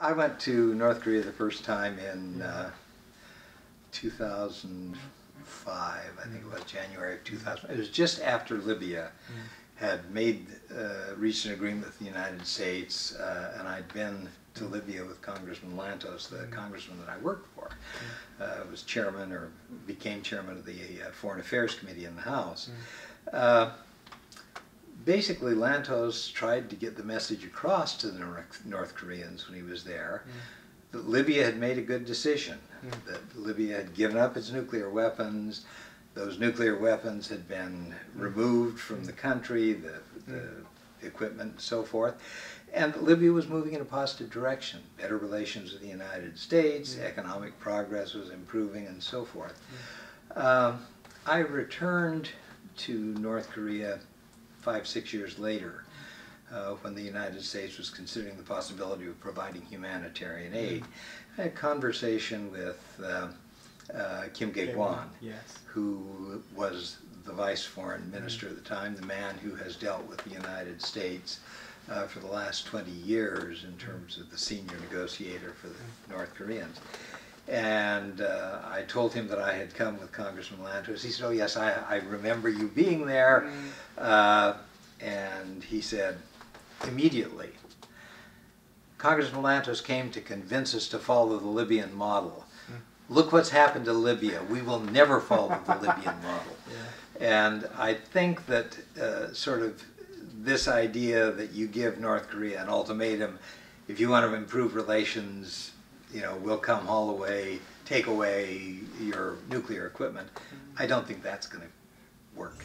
I, went to North Korea the first time in uh, 2005, I think it was January of 2000. It was just after Libya had made, uh, reached an agreement with the United States, uh, and I'd been to Libya with Congressman Lantos, the congressman that I worked for. Uh, was chairman or became chairman of the uh, Foreign Affairs Committee in the House. Uh, basically Lantos tried to get the message across to the North, North Koreans when he was there hmm. that Libya had made a good decision, hmm. that Libya had given up its nuclear weapons, those nuclear weapons had been hmm. removed from the country, the, the equipment and so forth, and that Libya was moving in a positive direction. Better relations with the United States, economic progress was improving and so forth. Um, I returned to North Korea five, six years later, uh, when the United States was considering the possibility of providing humanitarian aid. I had a conversation with uh, uh, Kim Gae-kwan, Yes. who was the vice foreign minister at the time, the man who has dealt with the United States uh, for the last 20 years in terms of the senior negotiator for the North Koreans. And uh, I told him that I had come with Congressman Lantos. He said, oh yes, I, I remember you being there. Uh, and he said, immediately, Congressman Lantos came to convince us to follow the Libyan model. Look what's happened to Libya. We will never follow the Libyan model. And I think that uh, sort of this idea that you give North Korea an ultimatum, if you want to improve relations, you know, we'll come haul away, take away your nuclear equipment. Mm-hmm. I don't think that's going to work.